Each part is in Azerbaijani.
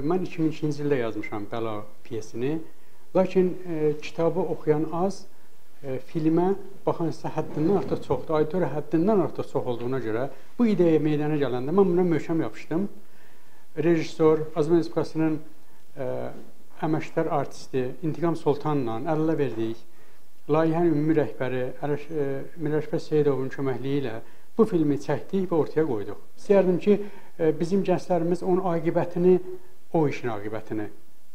Mən 2002-ci ildə yazmışam Bəla piyesini. Lakin e, kitabı oxuyan az, e, filmə baxan isə həddindən artıq çoxdur. Auditoriya həddindən artıq çox olduğuna görə bu ideya meydana gələndə mən buna möhkəm yapışdım. Rejissor Azərbaycan Respublikasının e, əməkdar artisti İntiqam Sultanla əl-ələ verdik. Layihənin ümumi rəhbəri e, Mirəşbət Seyidovun köməkliyi ilə bu filmi çəkdik və ortaya qoyduq. İstəyərdim ki, e, bizim gənclərimiz onun aqibətini o işin aqibətini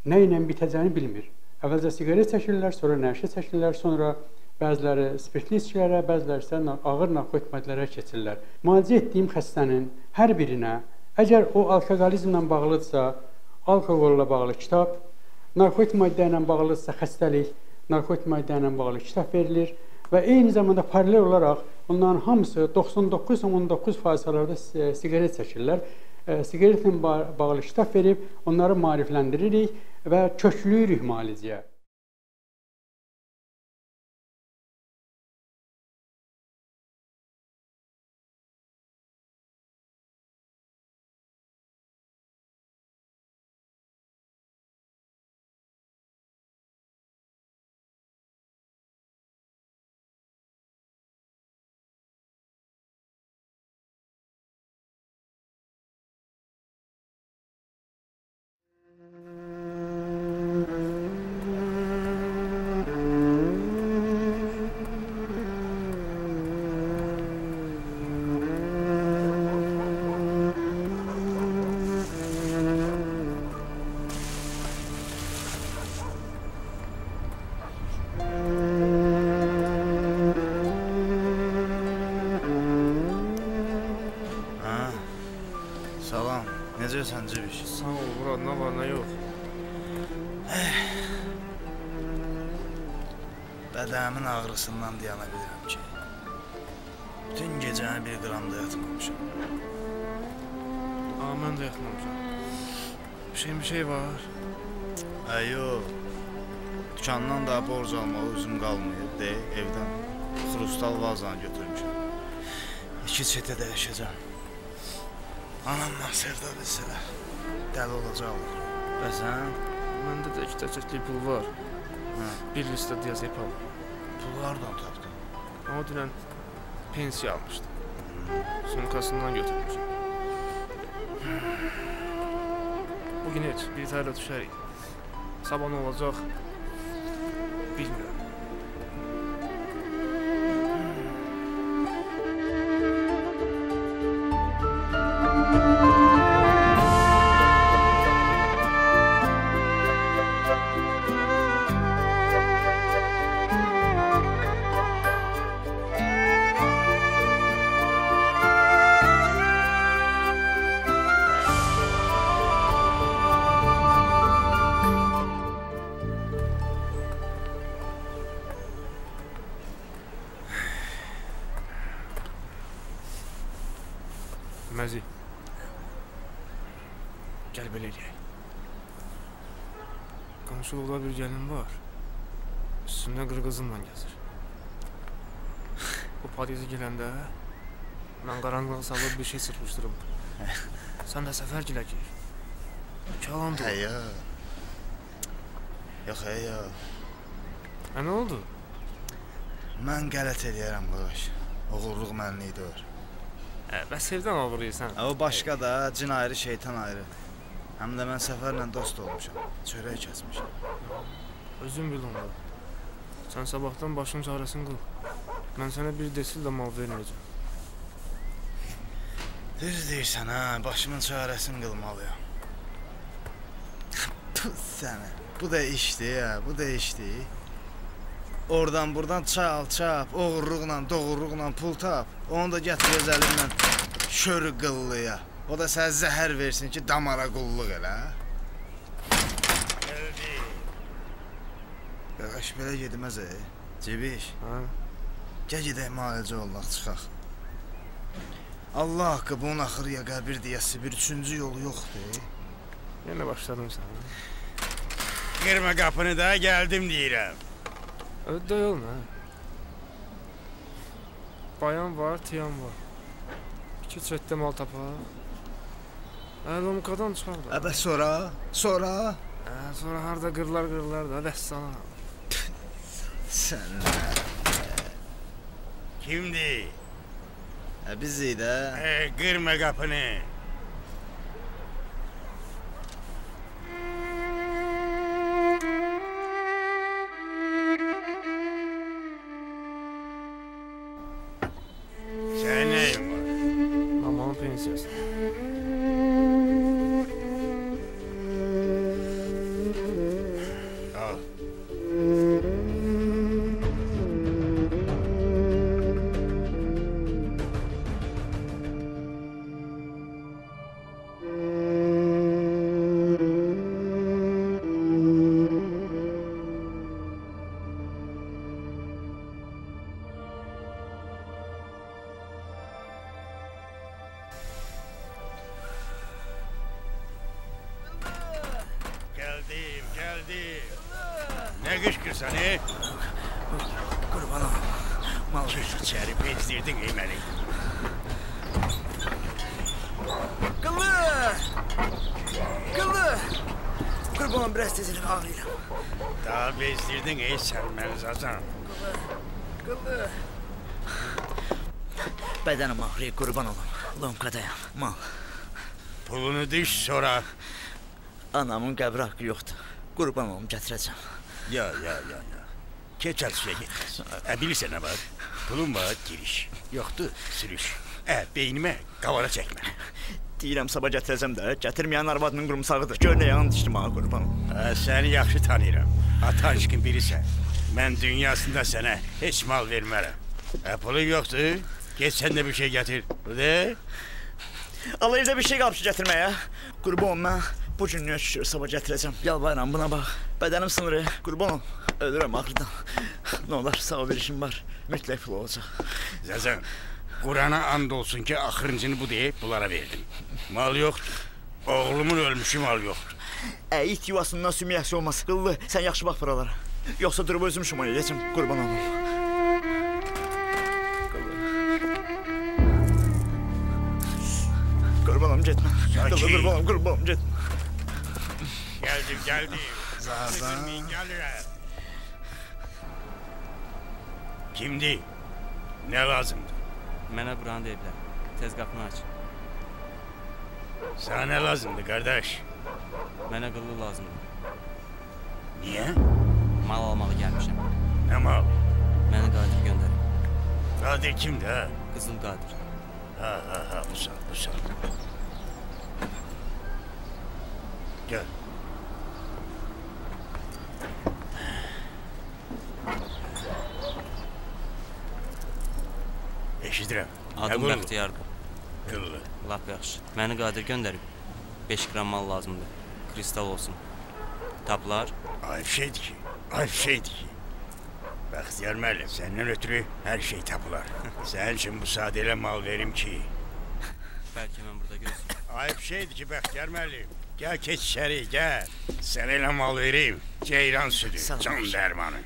nə ilə bitəcəyini bilmir. Əvvəlcə siqaret çəkirlər, sonra nəşə çəkirlər, sonra bəziləri spirtli içkilərə, bəziləri isə ağır narkotik maddələrə keçirlər. Müalicə etdiyim xəstənin hər birinə əgər o alkoqolizmlə bağlıdsa, alkoqolla bağlı kitab, narkotik maddə ilə bağlıdsa xəstəlik, narkotik maddə ilə bağlı kitab verilir və eyni zamanda paralel olaraq bunların hamısı 99.9% hallarda siqaret çəkirlər siqaretlə bağlı kitab verib onları maarifləndiririk və köklüyürük müalicəyə. Necəsən Cibiş? Sağ ol, Murad, nə var, nə yox? Bədəmin ağrısından dayana bilirəm ki, bütün gecəni bir qramda yatmamışam. Aa, mən də yatmamışam. Bir şey, bir şey var. Yox. Dükandan da borc almağa üzüm qalmayıb, de, evdən xrustal vazanı götürmüşəm. İki çetə dəyişəcəm. Anamla sevda bilsələr, dəli olacaqlar. Bəs sən? Məndə də iki təçəkli pul var. Hə. Bir listə diyaz yapalım. Pulu hardan tapdın? Amma dünən pensiya almışdım. Sumkasından götürmüşüm. Bugün heç bir təhərlə düşərik. Sabah nə olacaq bilmirəm. Padizi gələndə mən qaranlığa salıb bir şey sırpışdırım. Sən də səfər gilə gir. Kalan Hə, dur. yox. Hə, yox. Hə, nə oldu? Mən qələt eləyərəm, qardaş. Oğurluq mənlik deyil. Hə, bəs evdən oğurlayırsan. O başqa da, cin ayrı, şeytan ayrı. Həm də mən səfərlə dost olmuşam. Çörək kəsmişəm. Özün bil onda. Sən sabahdan başın çarəsini qıl. Mən sənə bir desil də mal verməyəcəm. Düz deyirsən ha, başımın çarəsini qılmalıyam. Tut sənə. Bu da işdir ya, bu da işdir. Oradan buradan çal, çap, oğurluqla, doğurluqla pul tap. Onu da gətir öz əlinlə şörü qıllıya. O da sənə zəhər versin ki, damara qulluq elə. Qardaş belə getməz e. Cibiş, Hə? Gəl gedək müalicə olmaq çıxaq. Allah haqqı bunun axırıya qəbir deyəsi bir üçüncü yolu yoxdur. Yenə başladın sən. Qırma qapını da gəldim deyirəm. Ödə yol nə? Bayan var, tiyan var. İki çətdə mal tapar. Əlomkadan çıxar da. Ə bəs sonra? Sonra? Hə, sonra harda qırlar qırlar da vəssala. Sən Kimdi? Ə bizik də. E, kırma kapını. Sen neyin var? Mamanın pensiyası. Zazan. Qıllı! Bədənim ağrıyır, qurban olum. Lomkadayam, mal. Pulunu düş sonra. Anamın qəbri haqqı yoxdur. Qurban olum, gətirəcəm. Ya ya ya ya. Keç atışa gitmez. E bilirsen ne var? Pulun var giriş. Yoktu sürüş. E beynime kavara çekme. Deyirəm sabah gətirəcəm də, gətirməyən arvadının qurumsağıdır. Gör nə yalan dişdim ağa qurban. E, seni yaxşı tanıyıram. Ata aşkın birisən. Ben dünyasında sana hiç mal vermərəm. E pulun yoktu. Geç sen de bir şey getir. De. Allah evdə bir şey ki gətirməyə. Qurban mən bu gün nə şükür sabah gətirəcəm. Yalvarıram buna bax. Bədənim sınırı. Qurban olum. Ölürəm ağrıdan. Nə olar, sağ ol verişim var. Mütləq pul olacaq. Zazan. Kur'an'a and olsun ki ahırıncını bu deyip bunlara verdim. Mal yoktu. Oğlumun ölmüşü mal yoktu. Ə, it yuvasından sümüyəsi olmaz. Qıllı, sən yaxşı bax buralara. Yoxsa durub özüm şumal edəcəm. Qurban olum. Qurban olum, getmə. Sakin. Qıllı, qurban olum, qurban olum, getmə. Geldim geldim. Zazan. Sıkılmayın gelirler. Kimdi? Ne lazımdı? Mənə buranı deyiblər. Tez qapını aç. Sana ne lazımdı kardeş? Mənə qıllı lazımdır. Niye? Mal almağa gəlmişəm. Ne mal? Məni qatil göndərin. Kadir kimdi ha? Qızıl qadir. Ha ha ha bu sal bu sal. Gel. Eşidirəm. Adım Nə Bəxtiyardır. Qıllı. Lap yaxşı. Məni qadir göndərib. 5 qram mal lazımdır. Kristal olsun. Taplar Ayıp şeydi ki. Ayıp şeydi ki. Bəxtiyar müəllim, səndən ötürü hər şey tapılar. Sənin üçün bu sadələ mal verim ki. bəlkə mən burada gözləyim. Ayıp şeydi ki Bəxtiyar müəllim. Gəl keç içəri, gəl. Sənə elə mal verim. Ceyran südü, can dərmanı.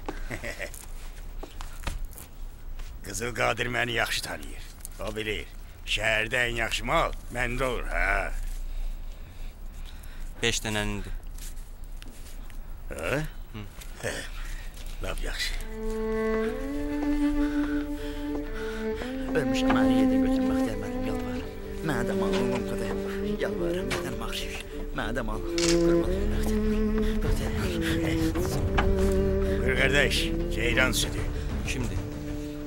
Qızıl Qadir məni yaxşı tanıyır. O bilir. Şəhərdə ən yaxşı mal məndə olur, hə? 5 dənənindir. Hə? Hə. Lap yaxşı. Ölmüş məni yerdə götürün Bəxtiyar müəllim, yalvarıram. Mənə də mal olmam qədər. Yalvarıram, bədənim ağrıyır. Mənə də mal. Müəllim. Bəxtiyar müəllim. Buyur qardaş, ceyran südü. Kimdir?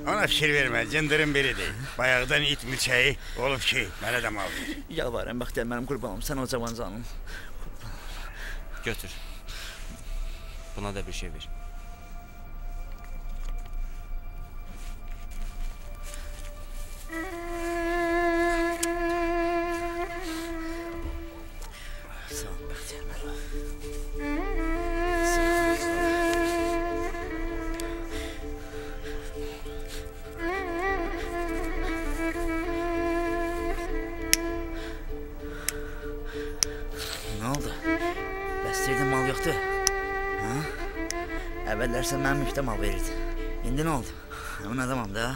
Ona fikir vermə, cındırın biridir. Bayaqdan it milçəyi olub ki, mənə də mal ver. Yalvarıram Bəxtiyar müəllim, qurban olum. Sən o cavan canın. Götür. Buna da bir şey ver. Əvvəllər sən mənim mülkdə mal verirdin. İndi nə oldu? Mən adamam da.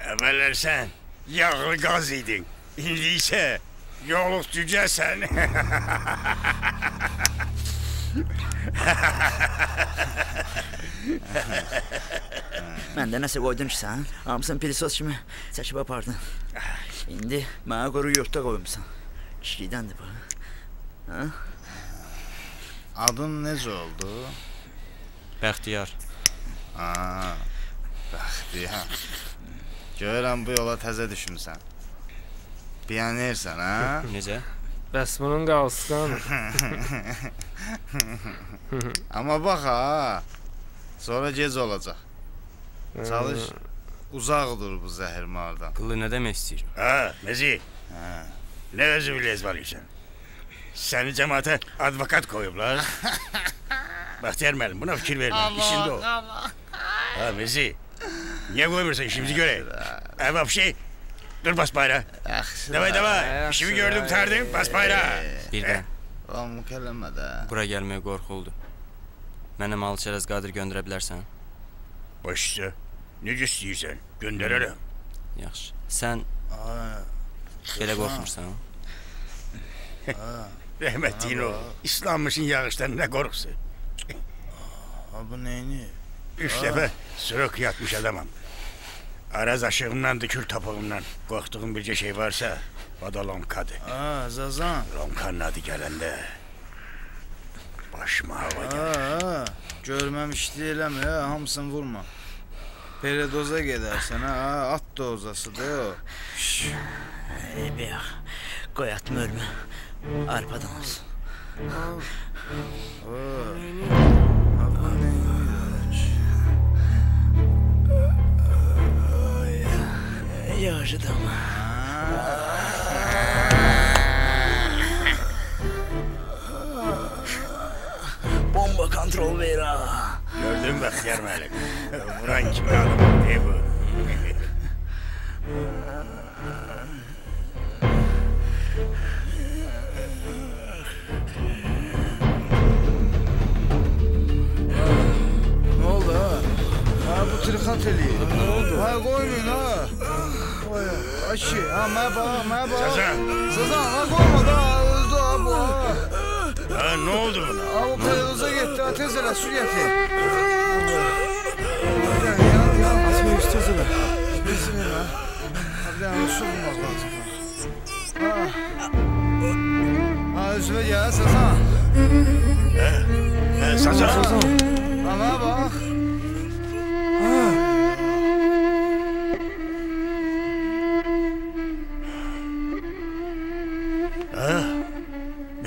Əvvəllər sən yağlı qaz idin. İndi isə Yoluq cücəsən. Məndə nəsə qoydun ki sən, hamısını pilisos kimi çəkib apardın. İndi mənə quru yurtda qoymusan. Kişidəndir bu. Hə? Adın necə oldu? Bəxtiyar. Aa, bəxtiyar. Görürəm bu yola təzə düşmüsən. Pionersən, hə? Necə? Bəs bunun qalsın. Amma bax ha, sonra gec olacaq. Çalış, uzaq dur bu zəhərmardan. Qıllı nə demək istəyir? Ha, Mezi. Ha. Nə özü biləz valıysan? Səni cəmaətə advokat qoyublar. Bəxtiyar müəllim, buna fikir vermə. İşində o. Ha, Mezi. Niyə qoymursan işimizi görək? Ha, vəbşi. Dur bas bayrağı. Yaxşı. Davay davay. yaxşı, İşimi gördüm, qurtardım. Bas bayrağı. Birdən Lan mükəlləmə də. bura gəlməyə qorxuldu. Mənə mal çərəz qadir göndərə bilərsən? Baş üstə. Necə istəyirsən? Göndərərəm. Yaxşı. Sən Aa, belə qorxmursan? Rəhmətliyin o. İslanmışın yağışdan nə qorxusu? ha bu neyini? Üç dəfə sürük yatmış adamam. Araz aşığımdan, kül tapığımdan. Qorxduğum bircə şey varsa, o da lonkadır. Aa, Zazan. Lonkanın adı gələndə başıma hava gəlir. Aa, görməmişdi eləmə, ha, hamısını vurma. Peredoza gedərsən ha, at dozasıdır o. Ey beyaq, qoy atma ölmə. Arpadan olsun. Ha bu neymiş? Yağıcıdır ama. Bomba kontrol ver ha. Gördün mü Bəxtiyar müəllim? Vuran kimi adam değil bu. Ne oldu ha? Ha bu trikat eləyir. Ne oldu? Ha qoymayın ha. Vay, Aşı, ha mənə bax, mənə bax. Sazan, Sazan, ha qoyma da, öldü ha bu ha. ha, ne oldu buna? Ha bu peredoza getdi, ha tez elə su gətir. Yan, yan, yan. Asma üstə zıla. Bilsin ha. Ha bir dənə su bulmaq lazım. Ha. Ha üzvə gəl, Sazan. Ha, Sazan, Ha mənə bax.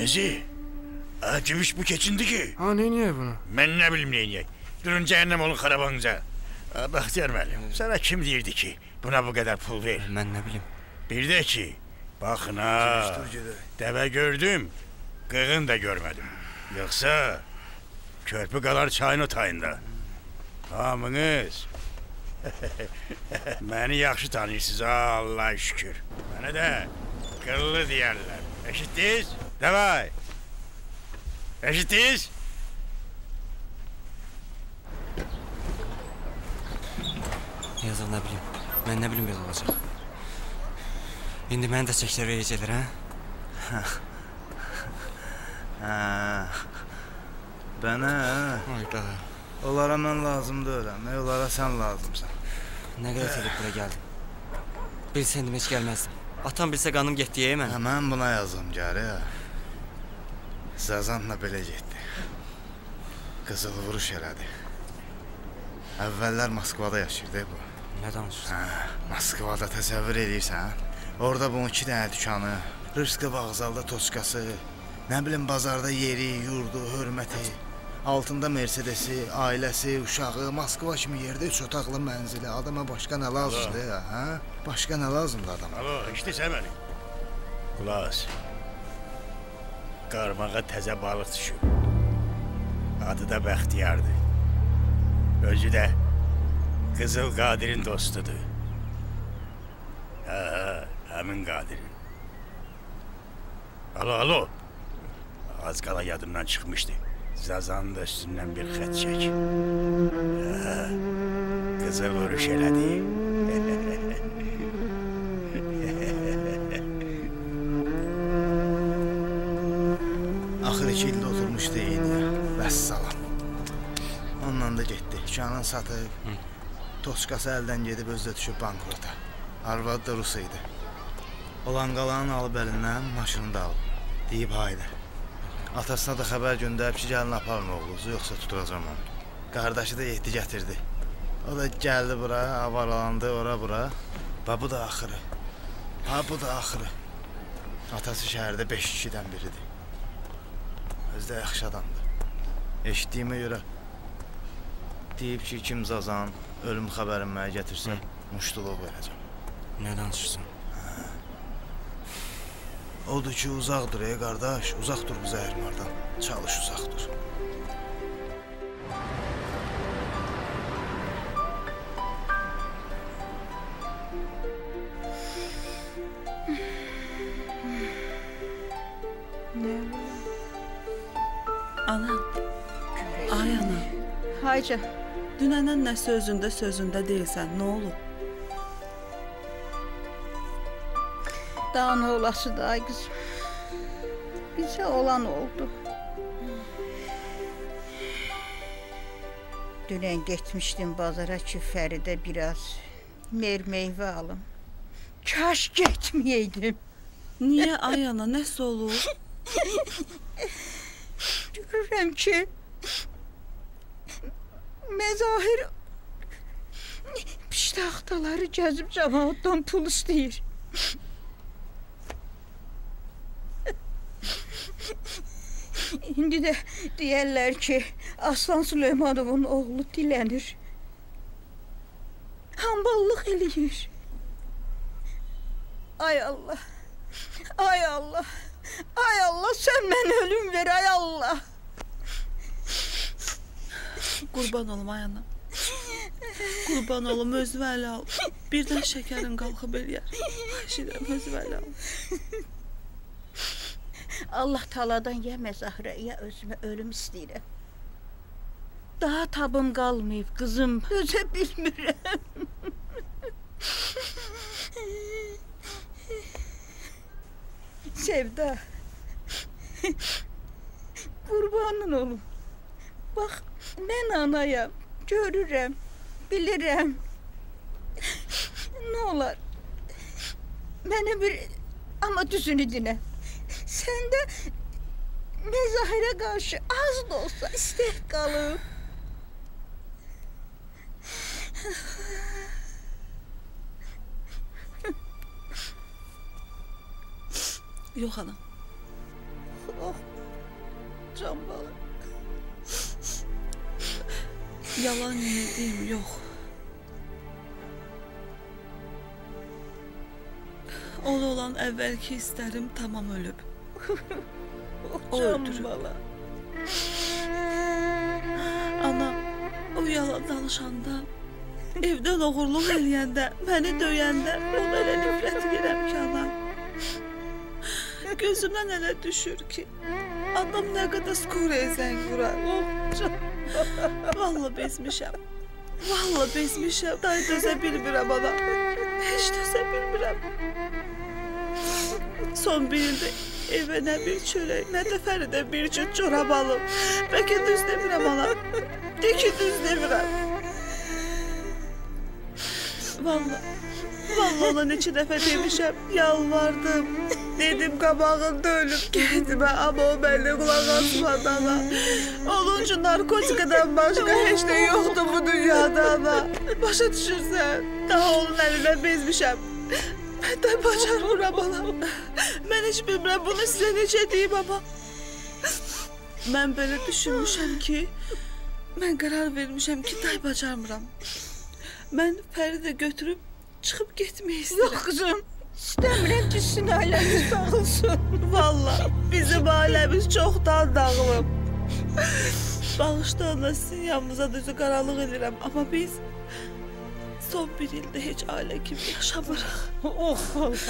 Mezi. Ha, gümüş bu keçindi ki. Ha, nə niyə bunu? Mən nə bilim neyniyək. Durun cəhənnəm olun xarabanca. Ha, Bəxtiyar müəllim, sənə kim deyirdi ki, buna bu qədər pul ver? Mən nə bilim. Bir də ki, baxın ha, dəvə gördüm, qığın da görmədim. Yoxsa körpü qalar çayın o tayında. Hamınız məni yaxşı tanıyırsınız, ha, Allah şükür. Mənə də qıllı deyərlər. Eşitdiniz? Davay. Eşitdiniz? Yazıq nə bilim. Mən nə bilim belə olacaq. İndi məni də çəklər verəcəklər, hə? Hə. Bənə, Ayda. onlara mən lazım deyiləm, nə onlara sən lazımsan. Nə qədər edib bura gəldim. Bilsəydim heç gəlməzdim. Atam bilsə qanım getdi mən. Hə, mən buna yazım gəri. Sazanla belə getdi. Qızıl vuruş elədi. Əvvəllər Moskvada yaşayırdı bu. Nə danışırsan? Hə, Moskvada təsəvvür edirsən? Orada bunun iki dənə dükanı, Rıskı vağzalda toçkası, nə bilim bazarda yeri, yurdu, hörməti, altında Mercedesi, ailəsi, uşağı, Moskva kimi yerdə üç otaqlı mənzili. Adama başqa nə lazımdır, hə? Başqa nə lazımdır adama? Alo, işləsə məni. Qulaq as. Qarmağa təzə balıq düşüb. Adı da Bəxtiyardır. Özü də Qızıl Qadirin dostudur. Hə, hə, həmin Qadirin. Alo, alo. Az qala yadımdan çıxmışdı. Zazanın da üstündən bir xət çək. Hə, qızıl vuruş elədi. Düşdü eyniyə. Vəssalam. Onunla da getdi. Dükanını satıb. Toçkası əldən gedib özü də düşüb bankrota. Arvadı da rus idi. Olan qalanını alıb əlindən maşını da alıb. Deyib haydi. Atasına da xəbər göndərib ki, gəlin aparın oğlunuzu, yoxsa tuturacam onu. Qardaşı da yetdi gətirdi. O da gəldi bura, avaralandı ora bura. Və bu da axırı. Ha bu da axırı. Atası şəhərdə 5 kişidən biridir. Özü də yaxşı adamdır. Eşitdiyimə görə deyib ki, kim zazan ölüm xəbərini mənə gətirsə, muştuluq verəcəm. Nə danışırsan? Odur ki, uzaqdır ey qardaş, uzaq dur bu zəhərmardan. Çalış uzaq dur. Hayca, Dünəndən nə sözündə sözündə deyilsən. Nə olub? daha ne olası da ay kızım. Bize olan oldu. Dünen gitmiştim bazara ki Feride biraz mer meyve alım. Kaş gitmeyeydim. Niyə ay ana? Nəsə olub? Görürəm ki mezahir piştaxtaları gəzib cəmaatdan pul istəyir. İndi də deyərlər ki, Aslan Süleymanovun oğlu dilənir. Hamballıq eləyir. Ay Allah. Ay Allah. Ay Allah sen mən ölüm ver ay Allah. Qurban olum ay ana. Olum özünü ələ al. Birdən şəkərin qalxıb eləyər. Xahiş edirəm özünü ələ al. Allah taladan ya məzahirə, ya özümə ölüm istəyirəm. Daha tabım qalmayıb qızım. Özə bilmirəm. Sevda. Qurbanın olum. Bax, mən anayam, görürəm, bilirəm. Nə olar? Mənə bir amma düzünü dinə. Səndə məzahirə qarşı az da olsa istək qalıb. Yox ana. Oh, can balam. Yalan yediyim yox. Ona olan əvvəlki hisslərim tamam ölüb. Oh, O bala. Ana, o yalan danışanda, evdən oğurluq eləyəndə, məni döyəndə ona elə nifrət edirəm ki, ana. Gözümdən elə düşür ki, adam nə qədər skuraya zəng vurar. Oh. Vallahi bezmişəm. Vallahi bezmişəm. Day dözə bilmirəm ana. Heç dözə bilmirəm. Son bir ildə evə nə bir çörək, nə də Fəridə bir cüt çorab alıb. Bəlkə düz demirəm ana. De ki, düz demirəm. Vallahi, vallahi ona neçə dəfə demişəm, yalvardım. Dedim qabağında ölüb getmə, amma o mənə qulaq asmadı ana. Onun üçün narkotikadan başqa heç nə yoxdur bu dünyada ana. Başa düşürsən? Daha onun əlindən bezmişəm. Mən də bacarmıram ana. Mən heç bilmirəm bunu sizə necə deyim amma. Mən belə düşünmüşəm ki, mən qərar vermişəm ki, day bacarmıram. Mən Fəridə götürüb çıxıb getmək istəyirəm. Yox qızım, istəmirəm ki, sizin ailəniz dağılsın. Vallahi bizim ailəmiz çoxdan dağılıb. Bağışda ona sizin yanınıza düzü qaranlıq edirəm, amma biz son bir ildə heç ailə kimi yaşamırıq. Oh Allah.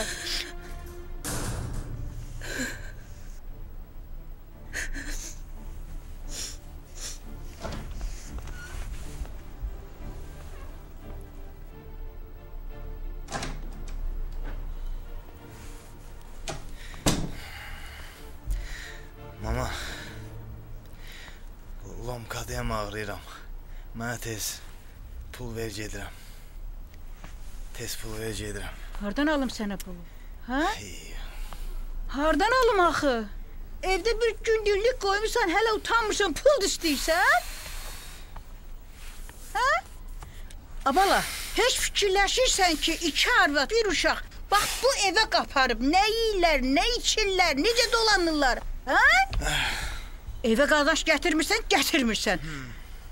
Lomkadayam ağrıyıram. Mənə tez pul ver gedirəm. Tez pul ver gedirəm. Hardan alım sənə pulu? Ey, Hardan alım axı? Evdə bir gündüllük qoymusan, hələ utanmırsan, pul istəyirsən? Hə? Abala, heç fikirləşirsən ki, iki arvad, bir uşaq bax bu evə qaparıb nə yeyirlər, nə içirlər, necə dolanırlar? Hə? Evə qardaş gətirmirsən, gətirmirsən.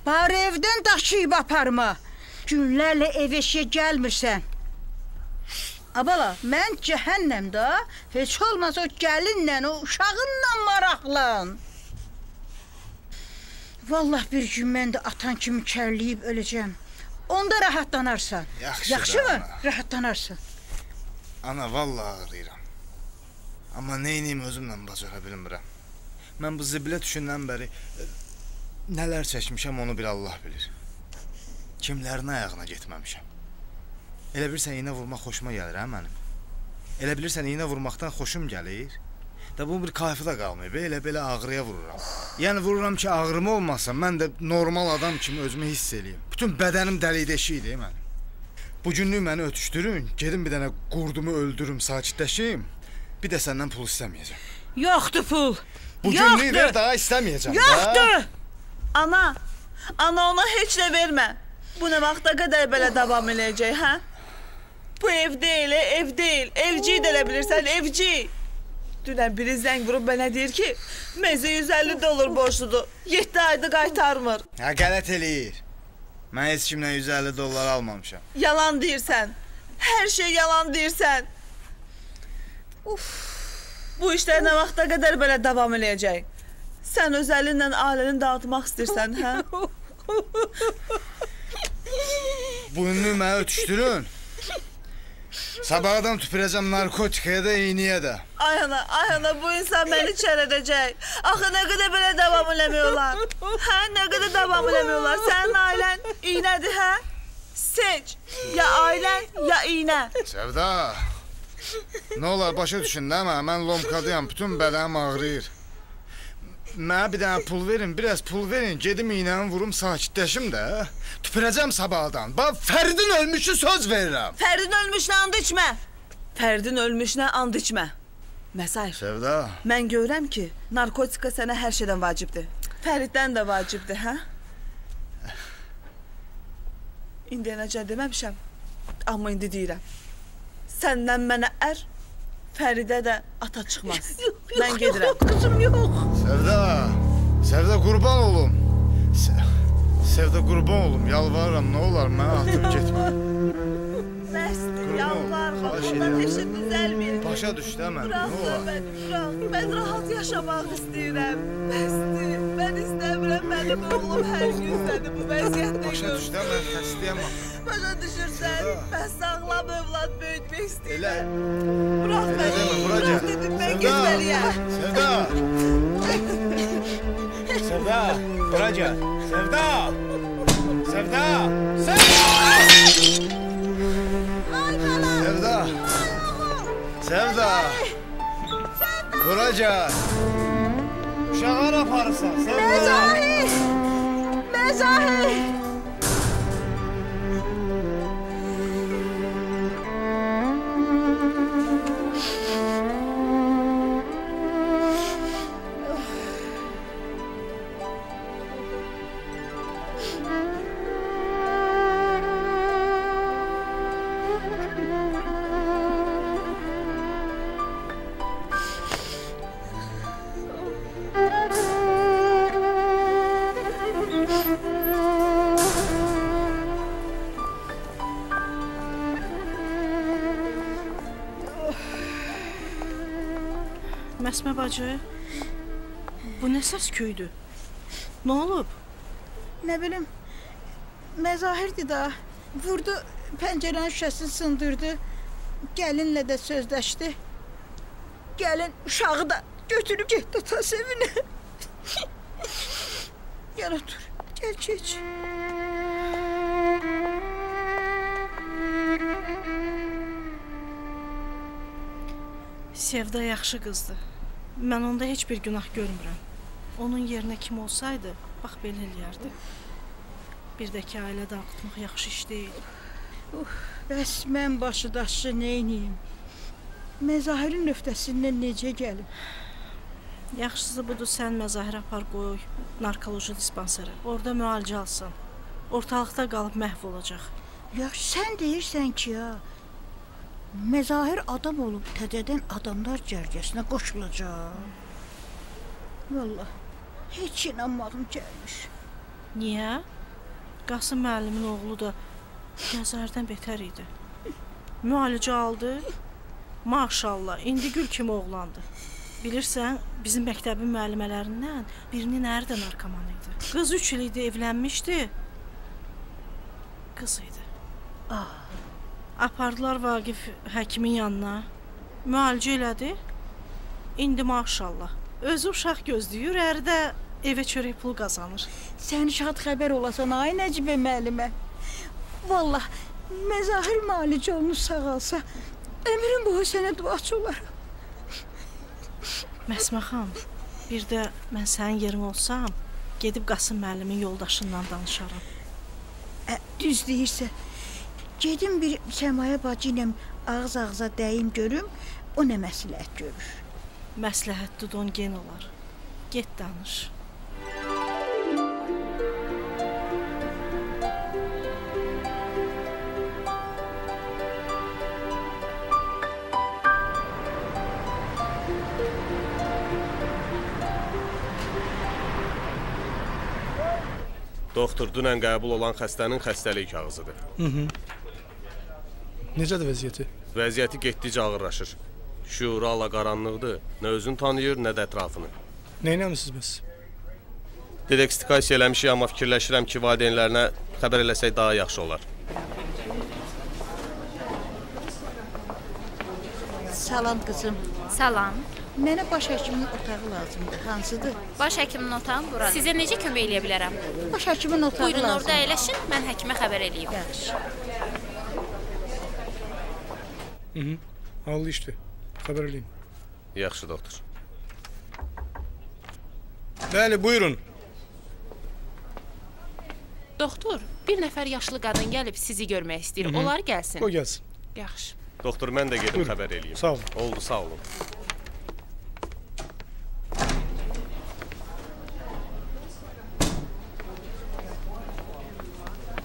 Bari evdən daşıyıb aparma. Günlərlə ev eşiyə gəlmirsən. Abala, mən cəhənnəmdə heç olmasa o gəlinlə, o uşağınla maraqlan. Vallah bir gün mən də atan kimi kərləyib öləcəm. Onda rahatlanarsan. Yaxşı. Yaxşımı? ana. Rahatlanarsan. Ana vallahi ağrıyıram. Amma nə edim özümlə bacara bilmirəm. Mən bu zibilə düşəndən bəri e, nələr çəkmişəm onu bir Allah bilir. Kimlərin ayağına getməmişəm. Elə bilirsən iynə vurmaq xoşuma gəlir hə mənim. Elə bilirsən iynə vurmaqdan xoşum gəlir. Da bu bir kayfı da qalmayıb. Elə belə ağrıya vururam. Yəni vururam ki, ağrım olmasa mən də normal adam kimi özümü hiss eləyim. Bütün bədənim dəli-deşikdir mənim. Bu günlük məni ötüşdürün, gedim bir dənə qurdumu öldürüm, sakitləşim. Bir də səndən pul istəməyəcəm. Yoxdur pul. Bu günlük Yoxdur. ver daha istəməyəcəm. da. Yoxdur. Ana, ana ona heç nə vermə. Bu nə vaxta qədər belə davam eləyəcək, hə? Bu ev deyil, ev deyil. Evci də elə bilirsən, evci. Dünən biri zəng vurub mənə deyir ki, mezə 150 dollar borcludur. 7 ayda qaytarmır. Hə qələt eləyir. Mən heç kimdən 150 dollar almamışam. Yalan deyirsən. Hər şey yalan deyirsən. Uf. Bu işlər nə vaxta qədər belə davam eləyəcək? Sən öz əlinlə ailəni dağıtmaq istəyirsən, hə? Bu günlük məni ötüşdürün. Sabahdan tüpürəcəm narkotikaya da, iğniyə də. Ay ana, ay ana bu insan məni içər edəcək. Axı nə qədər belə davam eləmək olar? Hə, nə qədər davam eləmək olar? Sənin ailən iynədir, hə? Seç. Ya ailən, ya iynə. Sevda. Nə olar başa düşün də mən, mən lomkadayam, bütün bədənim ağrıyır. Mənə bir dənə pul verin, biraz pul verin, gedim iynəni vurum, sakitləşim də. Tüpürəcəm sabahdan. Bax Fəridin ölmüşü söz verirəm. Fərdin ölmüşünə and içmə. Fərdin ölmüşünə and içmə. Məsayır. Sevda, Mən görürəm ki, narkotika sənə hər şeydən vacibdir. Fəriddən də vacibdir, hə? İndiyənəcə deməmişəm. Amma indi deyirəm. Səndən mənə ər, Fəridə də ata çıxmaz. Mən gedirəm. Yox, qızım, yox. Sevda, Sevda qurban olum. Se Sevda qurban olum, yalvarıram, nə olar mənə atıb getmə. Bəsdir, Qurban ol, yalvarma. xahiş Bundan edirəm. heç nə düzəlmir. Başa düş də mən, Bırax nə da olar? məni, bırax. Mən rahat yaşamaq istəyirəm. Bəsdir. Mən istəmirəm mənim oğlum hər gün səni bu vəziyyətdə Başa düş də mən xəstəyəm axı. Başa düşürsən, Sevda. mən sağlam övlad böyütmək Elə, istəyirəm. Bırax elə məni, demə, bura bırax gəl. dedim, mən Sevda, getməliyəm. Sevda. Sevda, bura gəl. Sevda. Sevda. Sevda. Sevda. Gəl. Uşağı aparırsan, Sevda. Məzahir! Məzahir! Bacı, bu nə səs küydü? Nə olub? Nə bilim, məzahirdir da. Vurdu, pəncərənin şüşəsini sındırdı. Gəlinlə də sözləşdi. Gəlin uşağı da götürüb getdi ata evinə. Gəl otur, gəl keç. Sevda yaxşı qızdır. Mən onda heç bir günah görmürəm. onun yerinə kim olsaydı, bax belə eləyərdi. Bir də ki, ailə dağıtmaq yaxşı iş deyil. Bəs mən başı daşçı nə edeyim? Məzahirin öhdəsindən necə gəlim? Yaxşısı budur sən məzahir apar qoy narkoloji dispanserə. Orda müalicə alsan. Ortalıqda qalıb məhv olacaq. Ya sən deyirsən ki, ya Məzahir adam olub təzədən adamlar cərgəsinə qoşulacaq. Vallah heç inanmağım gəlmir. Niyə? Qasım müəllimin oğlu da Gəzərdən betər idi. Müalicə aldı. Maşallah, indi gül kimi oğlandı. Bilirsən, bizim məktəbin müəllimələrindən birinin əri də narkoman idi. Qız 3 il idi evlənmişdi. Qız idi. Ah, Apardılar Vaqif həkimin yanına. Müalicə elədi. İndi maşallah. Özü uşaq gözləyir, əri də evə çörək pulu qazanır. sən şad xəbər olasan ay Nəcibə müəllimə. Vallah Məzahir müalicə olmuş sağalsa, ömrüm boyu sənə duaçı olaram. Məsmə xan, bir də mən sənin yerin olsam, gedib Qasım müəllimin yoldaşından danışaram. Ə, düz deyirsən. Gedim bir Səmaya bacı ilə ağız-ağıza dəyim görüm, o nə məsləhət görür. Məsləhət dudon gen olar. Get danış. Doktor, dünən qəbul olan xəstənin xəstəlik kağızıdır. Necədir vəziyyəti? Vəziyyəti getdikcə ağırlaşır. Şüuru ala qaranlıqdır. Nə özünü tanıyır, nə də ətrafını. Neynəmisiniz bəs? Dedektikasiya eləmişik, amma fikirləşirəm ki, valideynlərinə xəbər eləsək daha yaxşı olar. Salam qızım. Salam. Mənə baş həkiminin otağı lazımdır. Hansıdır? Baş həkimin otağı buradır. Sizə necə kömək eləyə bilərəm? Baş həkimin otağı Buyurun lazımdır. orada əyləşin, mən həkimə xəbər eləyim. Yaxşı. Hı -hı. Aldı işdi. Xəbər eləyin. Yaxşı, doktor. Bəli, buyurun. Doktor, bir nəfər yaşlı qadın gəlib sizi görmək istəyir. Hı -hı. Onlar gəlsin. Qoy gəlsin. Yaxşı. Doktor, mən də gedim xəbər eləyim. Sağ olun. Oldu, sağ olun.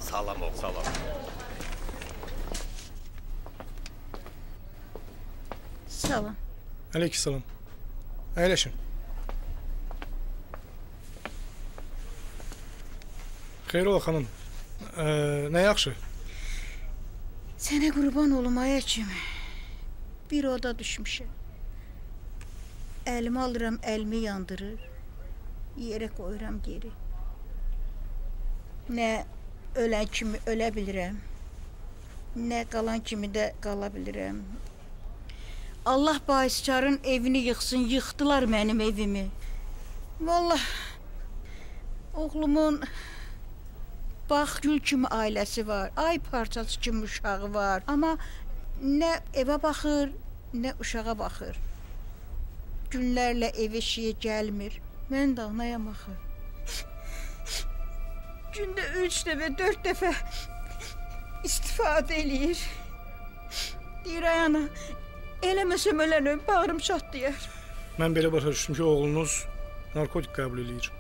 Salam oğlum. Salam. Salam. Əleyhissalam. Əyləşin. Xeyr ola xanım. Ə, nə yaxşı? Sənə qurban olum ay həkim. Bir oda düşmüşəm. Əlimi alıram, əlimi yandırır. Yerə qoyuram geri. Nə ölən kimi ölə bilirəm. Nə qalan kimi də qala bilirəm. Allah baiskarın evini yıxsın, yıxdılar mənim evimi. Vallah oğlumun bax gül kimi ailəsi var. Ay parçası kimi uşağı var. Amma nə evə baxır, nə uşağa baxır. Günlərlə ev eşiyə gəlmir. Mən də anayam axı. Gündə 3 dəfə, 4 dəfə istifadə eləyir. Deyir ay ana, eləməsəm ölənəm, bağrım çatlayar. Mən belə başa düşdüm ki, oğlunuz narkotik qəbul eləyir.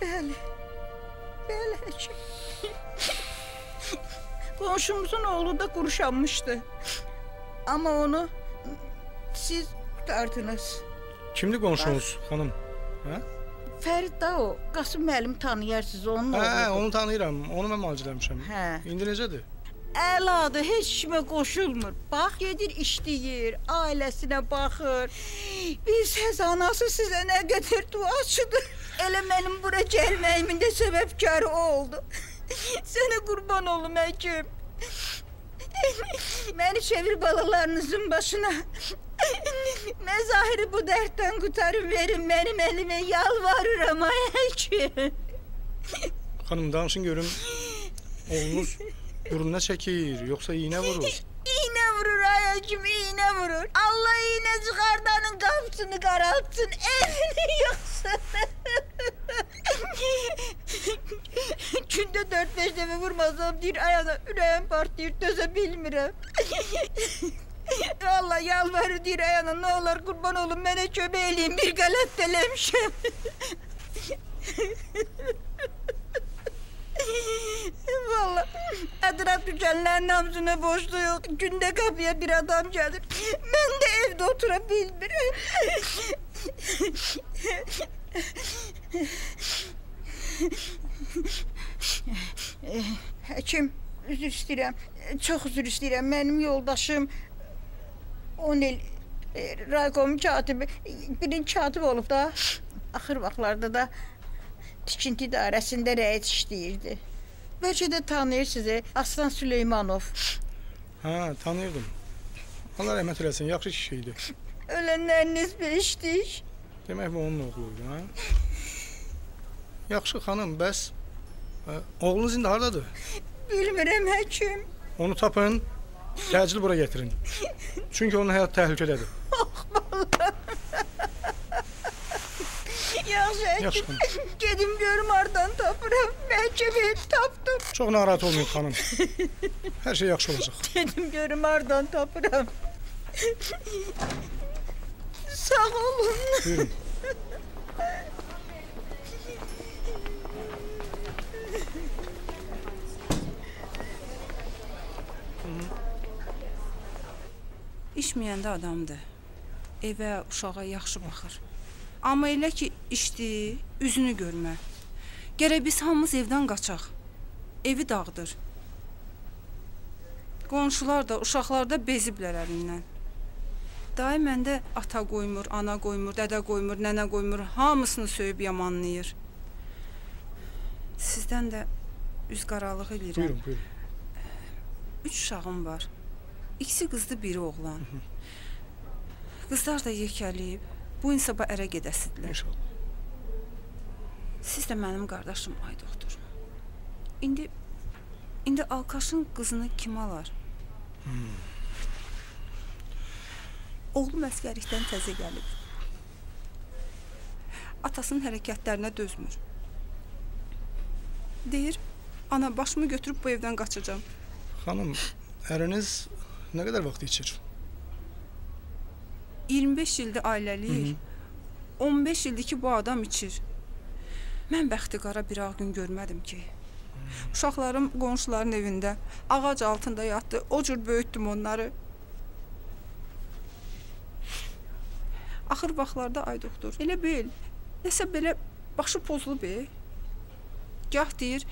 Bəli. Bəli həkim. Qonşumuzun oğlu da quruşanmışdı. Amma onu siz qurtardınız. Kimdir qonşunuz, xanım? Hə? Fərid də o. Qasım müəllim tanıyarsınız onun Hə, oğludur. onu tanıyıram. Onu mən müalicə eləmişəm. Hə. İndi necədir? Əladır, heç kimə qoşulmur. Bax, gedir işləyir, ailəsinə baxır. Bilsəz anası sizə nə qədər duaçıdır. Elə mənim bura gəlməyimin də səbəbkarı o oldu. Sənə qurban olum həkim. Məni çevir balalarınızın başına. Məzahiri bu dərddən qurtarın verin mənim əlimə yalvarıram ay həkim. Xanım danışın görüm. Oğlunuz burnuna çəkir, yoxsa iynə vurur? İynə vurur ay Seni kim iğne vurur? Allah iğne çıkardanın kapısını karaltsın, evini yıksın. Günde dört beş defa vurmasam bir ayağına yüreğim partlayır, döze bilmirəm. Vallahi yalvarır deyir ayağına, ne olur kurban olun, mənə kömək eləyin, bir qələt eləmişəm. Vallahi etraf düşenlerin hamsına boşluğu yok. Günde kapıya bir adam gelir. Ben de evde oturabilmiyorum. Həkim, üzr istəyirəm. Çox üzr istəyirəm. Mənim yoldaşım 10 il e, raykomun katibi, birinci katib olub da. Axır vaxtlarda da tikinti idarəsində rəis işləyirdi. Bəlkə də tanıyırsınız, Aslan Süleymanov. Hə, tanıyırdım. Allah rəhmət eləsin, yaxşı kişi idi. Ölənləriniz beşdik. Demək bu onun oğlu idi, hə? Yaxşı xanım, bəs ə, oğlunuz indi hardadır? Bilmirəm həkim. Onu tapın, təcil bura gətirin. Çünki onun həyatı təhlükədədir. Yaxşı Yaxşı. Gedim görüm hardan tapıram. Bəlkə bir tapdım. Çox narahat olmayın xanım. Hər şey yaxşı olacaq. Gedim görüm hardan tapıram. Sağ olun. Buyurun. İşməyəndə adamdır. Evə, uşağa yaxşı baxır. Amma elə ki işdi, üzünü görmə. Gərək biz hamımız evdən qaçaq. Evi dağıdır. Qonşular da, uşaqlar da beziblər əlindən. Dayı məndə ata qoymur, ana qoymur, dədə qoymur, nənə qoymur, hamısını söyüb yamanlayır. Sizdən də üz qaralıq eləyirəm. Buyurun, buyurun. Üç uşağım var. İkisi qızdı, biri oğlan. Qızlar da yekəliyib. Bu insaba ərə gedəsidilər. İnşallah. Siz də mənim qardaşım ay doktor. İndi indi Alkaşın qızını kim alar? Hmm. Oğlum əskərlikdən təzə gəlib. Atasının hərəkətlərinə dözmür. Deyir, ana başımı götürüb bu evdən qaçacağam. Xanım, əriniz nə qədər vaxt içir? 25 ildir ailəliyik. 15 ildir ki bu adam içir. Mən bəxti qara bir ağ gün görmədim ki. Uşaqlarım qonşuların evində ağac altında yatdı. O cür böyütdüm onları. Axır vaxtlarda ay doktor, elə bil, nəsə belə başı pozulub. E. Gah deyir,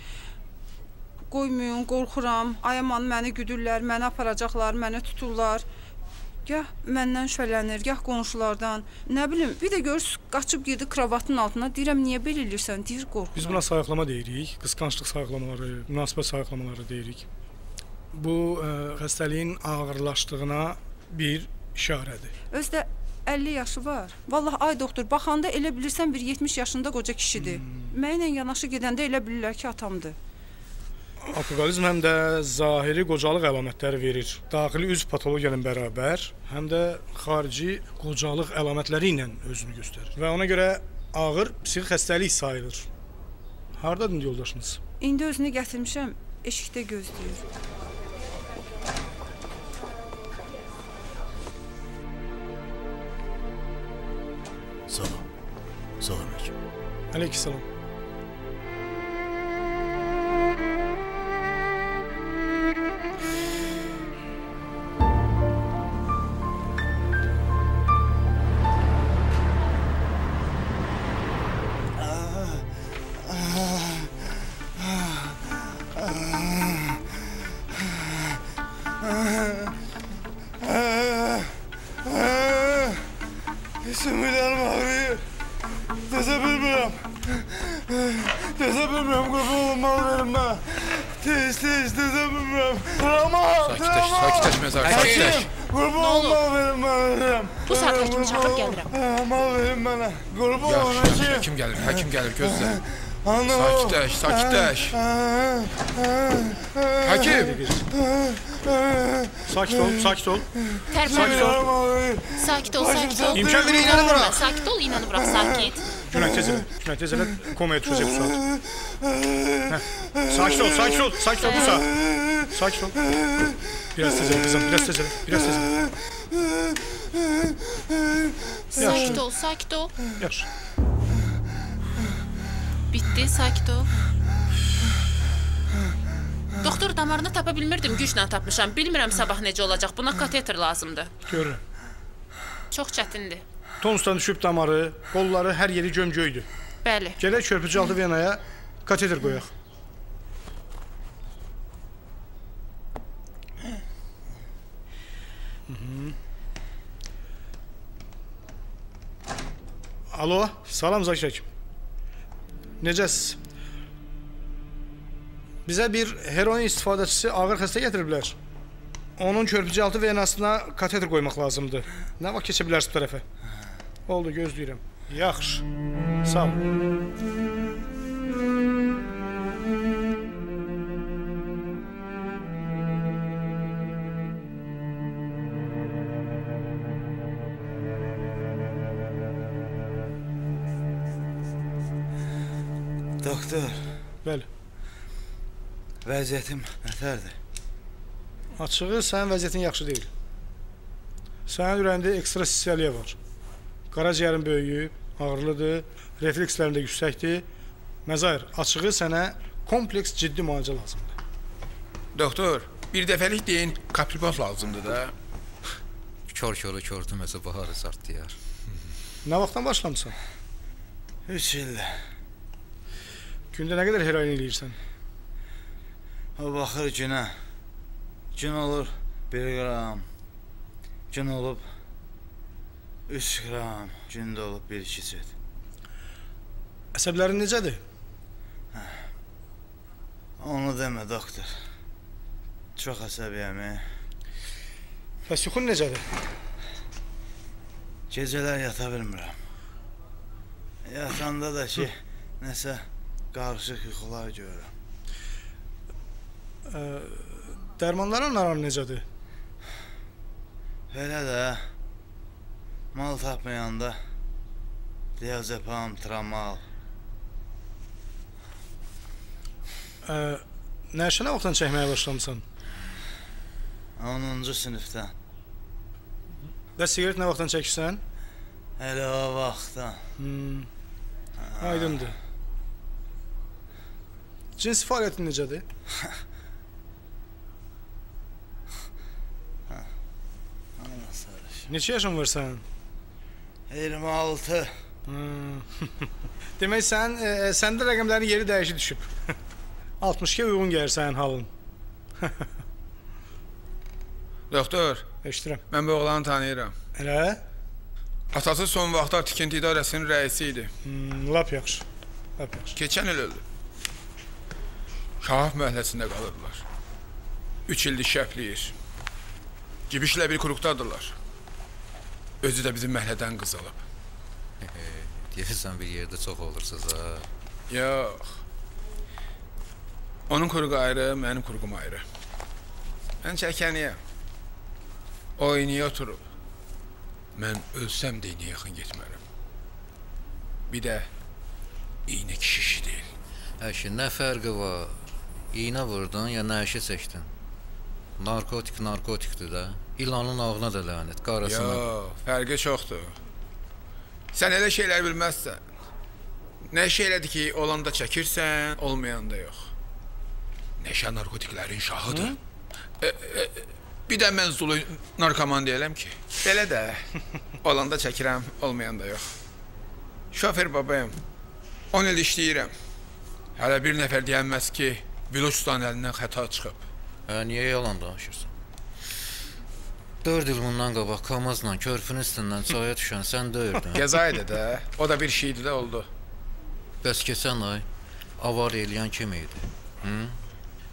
qoymayın, qorxuram, ayaman məni güdürlər, məni aparacaqlar, məni tuturlar. Gah məndən şübhələnir, gah qonşulardan. Nə bilim, bir də görürsüz qaçıb girdi kravatın altına. Deyirəm niyə belə elirsən? Deyir qorxuram. Biz buna sayıqlama deyirik, qısqanclıq sayıqlamaları, münasibət sayıqlamaları deyirik. Bu ə, xəstəliyin ağırlaşdığına bir işarədir. Özdə 50 yaşı var. Vallah ay doktor, baxanda elə bilirsən bir 70 yaşında qoca kişidir. Hmm. Mənlə yanaşı gedəndə elə bilirlər ki, atamdır. Alkoqolizm həm də zahiri qocalıq əlamətləri verir. Daxili üzv patologiya ilə bərabər, həm də xarici qocalıq əlamətləri ilə özünü göstərir. Və ona görə ağır psixi xəstəlik sayılır. Hardadır yoldaşınız? İndi özünü gətirmişəm, eşikdə gözləyir. Sağ ol. Sağ ol həkim. Sakitleş mezar, sakitleş. Kurban Ne olur? mal verin bana. Verin. Bu saat həkimi Kurban- çağır gəlirəm. Ha, Mal verin bana. Kurban Yaxşı, olun yaxşı, hekim. həkim gəlir, həkim gəlir, gözlə. Anne. Sakitləş, sakitləş. Hakim. Sakit ol, sakit ol. Tərpən. Sakit ol, sakit ol. İmkan verin, İnanı inanı vurma. bırak. Sakit ol, inanı bırak, sakit. Günah tez elə, günah tez elə komaya düşəcək bu saat. Heh. Sakit ol, sakit ol, sakit ol bu saat. Sakit ol. Biraz tez elə kızım, biraz tez elə, biraz tez elə. Sakit ol, sakit ol. Yaxşı. Bitti, sakit ol. Doktor damarını tapa bilmirdim, güclə tapmışam. Bilmirəm sabah necə olacaq. Buna kateter lazımdır. Görürəm. Çox çətindir. Tonusdan düşüb damarı, qolları, hər yeri gömgöydür. Bəli. Gələk körpücü altı venaya kateter qoyaq. Mhm. Alo, salam Zakir həkim. Necəsiz? Bizə bir heroin istifadəçisi ağır xəstə gətiriblər. Onun körpücü altı venasına kateter qoymaq lazımdır. Nə vaxt keçə bilərsiniz bu tərəfə? Oldu, gözləyirəm. Yaxşı. Sağ ol. Doktor, Bəli. vəziyyətim nətərdir? Açığı sənin vəziyyətin yaxşı deyil. Sənin ürəyində ekstrasisialiya var. Qaraciyərin böyüyüb, ağırlıdır, reflekslərin də yüksəkdir. Məzahir, açığı sənə kompleks ciddi müalicə lazımdır. Doktor, bir dəfəlik deyin, kapripat lazımdır da. Kör-körü körtüməsə baharı sartdıyar. Nə vaxtdan başlamısan? 3 ildir. Gündə nə qədər heroin eləyirsən? O baxır günə. Gün olur 1 qram. Gün olub 3 qram. Gündə olub 1-2 çet. Əsəblərin necədir? Onu demə doktor. Çox əsəbiyəm. Bəs yuxun necədir? Gecələr yata bilmirəm. Yatanda da ki, nəsə qarışıq yuxular görürəm. Ə, dərmanların aran necədir? Elə də mal tapmayanda diazepam, tramal. Ə, nəşə nə vaxtdan çəkməyə başlamısan? 10-cu sinifdən. Bəs siqaret nə vaxtdan çəkirsən? Elə o vaxtdan. Hmm. Aydındır. Cins fəaliyyətin necədir? Neçə yaşın var sənin? 26. Hmm. Demək sən e, səndə rəqəmlərin yeri dəyişi düşüb. 62 uyğun gəlir sənin halın. Doktor, eşidirəm. Mən bu oğlanı tanıyıram. Elə? Atası son vaxtlar tikinti idarəsinin rəisi idi. Hmm, lap yaxşı. Lap yaxşı. Keçən il öldü. Şahaf məhəlləsində qalırlar. 3 ildir şəpləyir. Cibişlə bir kuruqdadırlar. Özü də bizim məhəllədən qız alıb. Deyirsən bir yerdə çox olursunuz ha. Yox. Onun kuruğu ayrı, mənim kuruğum ayrı. Mən çəkəniyəm. O iniyə oturub. Mən ölsəm də iniyə yaxın getmərəm. Bir də iynə kişişi deyil. Əşi, nə fərqi var? İynə vurdun ya nəşə çəkdin? Narkotik narkotikdir də. İlanın ağına da lənət, qarasına. Yox, fərqi çoxdur. Sən elə şeylər bilməzsən. Nə şeylədir ki, olanda çəkirsən, olmayanda yox. Neşə narkotiklərin şahıdır. E, e, bir də mən zulu narkoman deyiləm ki. Belə də olanda çəkirəm, olmayanda yox. Şofer babayım. 10 il işləyirəm. Hələ bir nəfər deyənməz ki, Biloçdan əlindən xəta çıxıb. Hə, niyə yalan danışırsan? 4 il bundan qabaq Kamazla körpünün üstündən çaya düşən sən döyürdün. Qəza idi də. O da bir şeydi də oldu. Bəs keçən ay avar eləyən kim idi? Hı?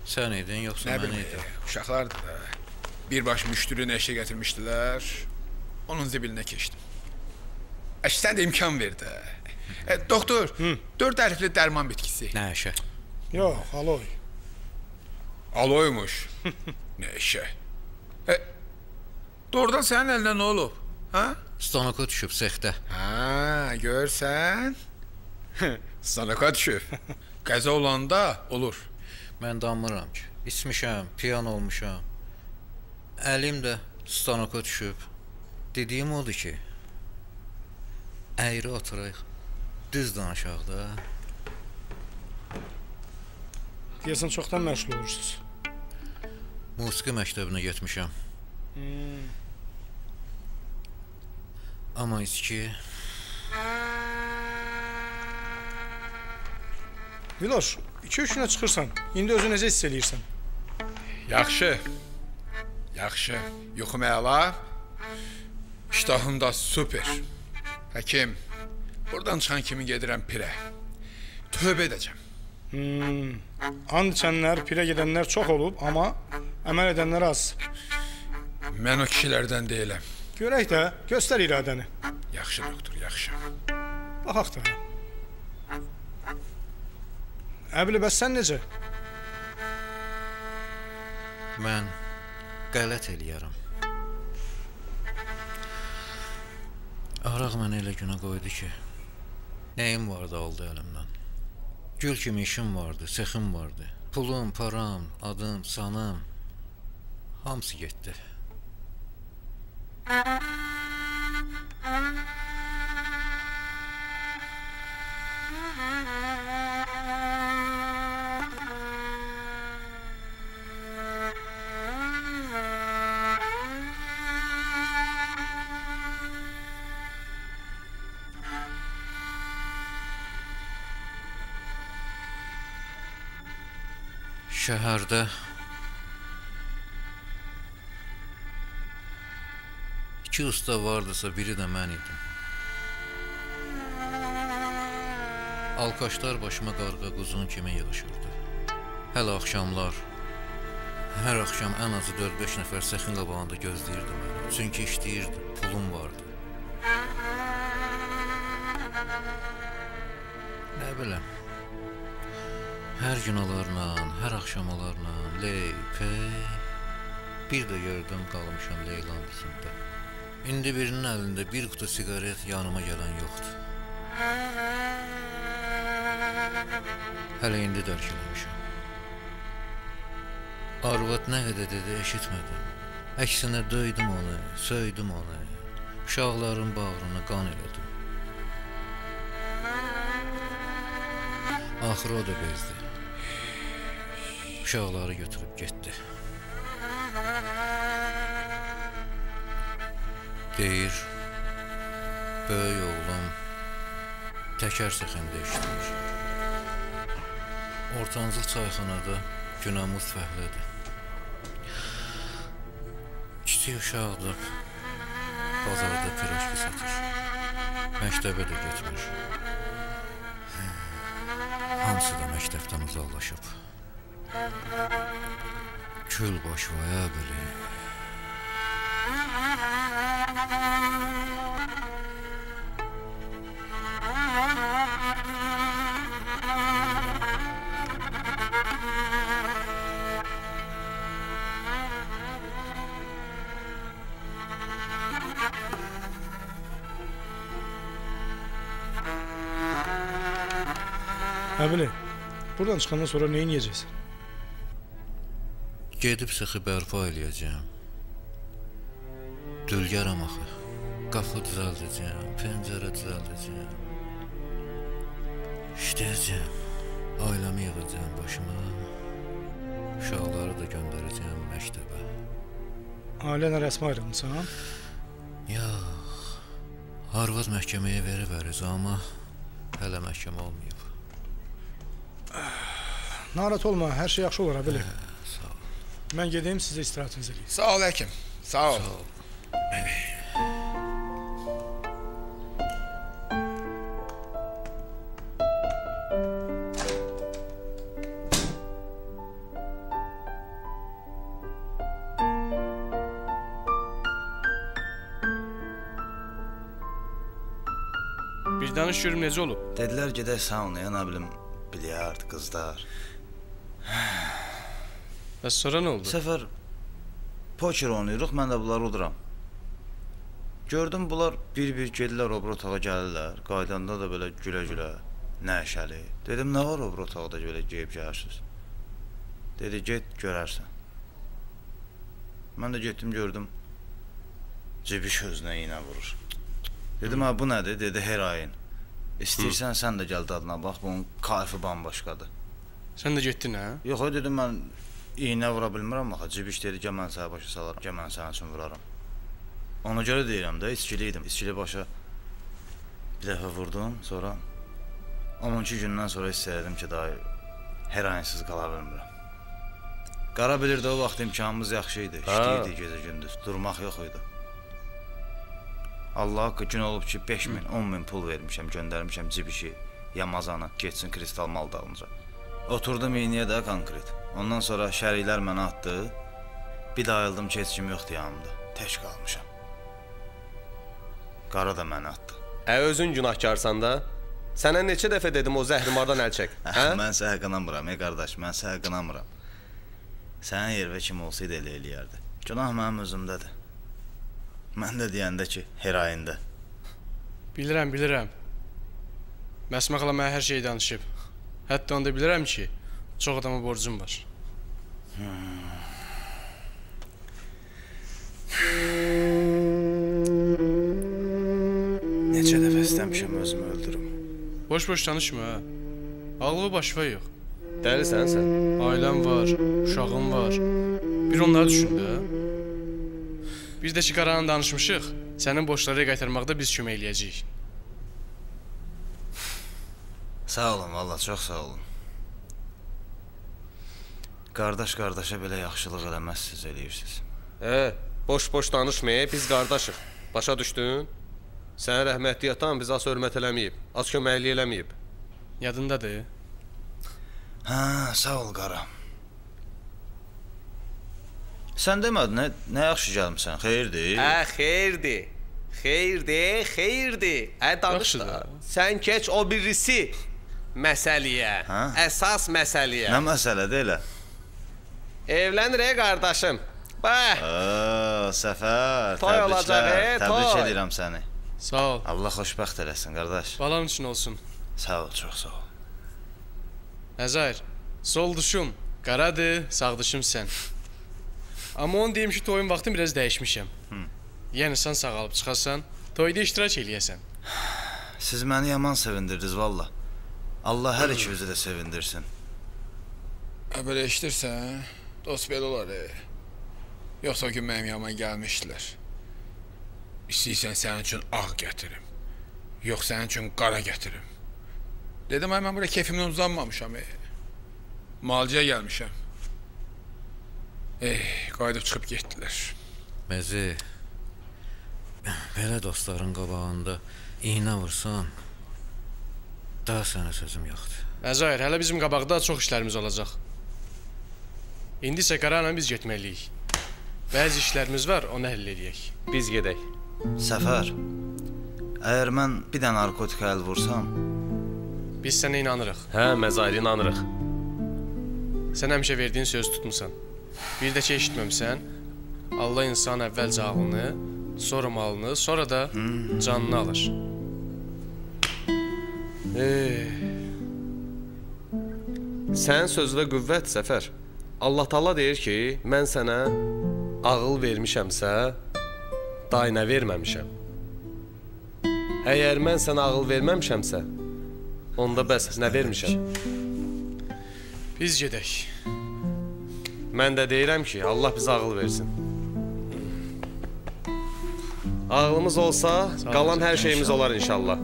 Sən idin yoxsa Nə mən idim? uşaqlardı da. Birbaş müştürü nəşə gətirmişdilər. Onun zibilinə keçdim. Əş sən də imkan ver də. E, doktor, 4 hərfli dərman bitkisi. Nə işə? Yox, aloy. Aloymuş. nə işə? E, doğrudan sənin əlinə nə olub? Hə? Stanoko düşüb sexdə. Hə, görsən? Stanaka düşüb. Qəza olanda olur. Mən danmıram ki. İçmişəm, piyan olmuşam. Əlim də stanoko düşüb. Dediyim odur ki, əyri oturaq, düz danışaq da. Deyəsən çoxdan məşğul olursunuz. Musiqi məktəbinə getmişəm. Hmm. Amma içki Viloş, 2-3 günə çıxırsan. İndi özü necə hiss eləyirsən? Yaxşı. Yaxşı. Yuxum əla. İştahım da super. Həkim, buradan çıxan kimi gedirəm pirə. Tövbə edəcəm. Hmm. And içənlər, pirə gedənlər çox olub, amma əməl edənlər az. Mən o kişilərdən deyiləm. Görək də, göstər iradəni. Yaxşı doktor, yaxşı. Baxaq da. Əbli, bəs sən necə? mən qələt eləyərəm. Araq məni elə günə qoydu ki, nəyim vardı aldı əlimdən. Gül kimi işim vardı, sexim vardı. Pulum, param, adım, sanım hamısı getdi. Şəhərdə iki usta vardısa, biri də mən idim. Alkaşlar başıma qarğa quzun kimi yığışırdı. Hələ axşamlar hər axşam ən azı 4-5 nəfər sexin qabağında gözləyirdi məni. Çünki işləyirdi, pulum vardı. Nə bilim. Hər gün onlarla, hər axşam onlarla, ley, pey. Bir də yerdən qalmışam Leylanın içində. İndi birinin əlində bir qutu siqaret yanıma gələn yoxdur. Hələ indi dərk eləmişəm. Arvad nə qədər dedi, eşitmədim. Əksinə döydüm onu, söydüm onu. Uşaqların bağrını qan elədim. Axırı o da bezdi. Uşaqları götürüb getdi. Deyir, böyük oğlum təkər sexində işləyir. Ortancıl çayxanada günəmuz fəhlədir. Kiçik uşaqdır, bazarda pirojki satır. Məktəbə də getmir. Hamısı da məktəbdən uzaqlaşıb. Kül baş vaya Əbli, buradan çıxandan sonra nə edəcəksən? Gedib sıxı bərpa eləyəcəm. Dülgəram axı. Qapı düzəldəcəm, pəncərə düzəldəcəm. İşləyəcəm. Ailəmi yığacağam başıma. Uşaqları da göndərəcəm məktəbə. Ailənə rəsmi ayrılmısan? Yox. Arvad məhkəməyə verib ərizə, amma hələ məhkəmə olmayıb. Narahat olma, hər şey yaxşı olar Əbli. Sağ ol. Mən gedeyim, sizə istirahətinizi eləyim. Sağ ol həkim. Sağ ol. Sağ ol. Danış görüm necə olub? Dedilər gedək saunaya, nə bilim, bilyard, qızlar. Bəs sonra nə oldu? Səfər poker oynayırıq, mən də bunları uduram. Gördüm bunlar bir-bir gedilər o bir otağa gəlirlər. Qaydanda da belə gülə-gülə, nəşəli. Dedim, nə var o bir otaqda belə geyib gəlirsiniz? Dedi, get görərsən. Mən də getdim gördüm. Cibi gözünə iynə vurur. Dedim, ha bu nədir? Dedi, heroin. İstəyirsən sən də gəl dadına bax, bunun kayfı bambaşqadır. Sən də getdin hə? Yox, o dedim mən iynə vura bilmirəm axı. Cibiş dedi, gəl mən sənə başa salaram. Gəl mən sənin üçün vuraram. Ona görə deyirəm də, içkili idim. İçkili başa bir dəfə vurdum, sonra 12 gündən sonra hiss elədim ki, daha heroinsiz qala bilmirəm. Qara bilirdi o vaxt imkanımız yaxşı idi. İşləyirdik gecə gündüz. Durmaq yox idi. Allah haqqı gün olub ki 5000, 10000 pul vermişəm, göndərmişəm cibişi, Yamazana, getsin kristal mal dalınca. Oturdum iyniyə də konkret. Ondan sonra şəriklər mənə atdı. Bir də ayıldım ki, heç kim yoxdur yanımda. Tək qalmışam. Qara da məni atdı. Ə özün günahkarsan da. Sənə neçə dəfə dedim o zəhrimardan əl çək. Hə? Mən sənə qınamıram, ey qardaş, mən sənə qınamıram. Sənin yerində kim olsaydı elə eləyərdi. Günah mənim özümdədir. Mən də deyəndə ki, heroində. Bilirəm, bilirəm. Məsmə xala mənə hər şeyi danışıb. Hətta onda bilirəm ki, çox adama borcum var. Neçə dəfə istəmişəm özümü öldürüm. Boş-boş danışma ha. Ağlı başva yox. Dəlisən sən. Ailəm var, uşağım var. Bir onları düşün də. Bir də ki, qaranı danışmışıq. Sənin borcları qaytarmaqda biz kömək eləyəcəyik. Sağ olun, valla çox sağ olun. Qardaş qardaşa belə yaxşılıq eləməzsiniz, eləyirsiniz. Ə, boş-boş danışmayıb, biz qardaşıq. Başa düşdün? Sənin rəhmətli atan bizə az hörmət eləməyib, az köməklik eləməyib. Yadındadır? Hə, sağ ol qara. Sən demədin, nə, nə yaxşı gəlmisən, xeyirdir? Ə, xeyirdir. Xeyirdir, xeyirdir. Ə, danış da. Sən keç o birisi məsələyə. Hə? Əsas məsələyə. Nə məsələdir elə? Evlənir ey qardaşım. Bax. Səfər, Toy təbriklər, olacaq, e, Təbrik toy. edirəm səni. Sağ ol. Allah xoşbəxt eləsin, qardaş. Balan üçün olsun. Sağ ol, çox sağ ol. Əzayr, sol duşum qaradır, sağ duşum sən. Amma onu deyim ki, toyun vaxtı biraz dəyişmişəm. Hı. Yəni sən sağalıb çıxasan, toyda iştirak eləyəsən. Siz məni yaman sevindirdiniz valla. Allah hər ikinizi də sevindirsin. Ə, belə eşidirsən? Dost belə olar. E. Yoxsa o gün mənim yanıma gəlmişdilər. İstəyirsən sənin üçün ağ gətirim. Yox sənin üçün qara gətirim. Dedim ay mən bura keyfimdən uzanmamışam. E. Malcıya gəlmişəm. Eh, qayıdıb çıxıb getdilər. Məzi belə dostların qabağında iynə vursan, daha sənə sözüm yoxdur. Əzayr, hələ bizim qabaqda çox işlərimiz olacaq. İndi isə qara ilə biz getməliyik. Bəzi işlərimiz var, onu həll edək. Biz gedək. Səfər, əgər mən bir dənə narkotika əl vursam, Biz sənə inanırıq. Hə, məzayir inanırıq. Sən həmişə verdiyin söz tutmusan. Bir də ki eşitməmsən, Allah insan əvvəlcə ağlını, sonra malını, sonra da canını alır. Eh. Sənin sözünə qüvvət Səfər. Allah Taala deyir ki, mən sənə ağıl vermişəmsə, day nə verməmişəm. Əgər mən sənə ağıl verməmişəmsə, onda bəs nə vermişəm? Biz gedək. Mən də deyirəm ki, Allah bizə ağıl versin. Ağlımız olsa, qalan hər şeyimiz olar inşallah.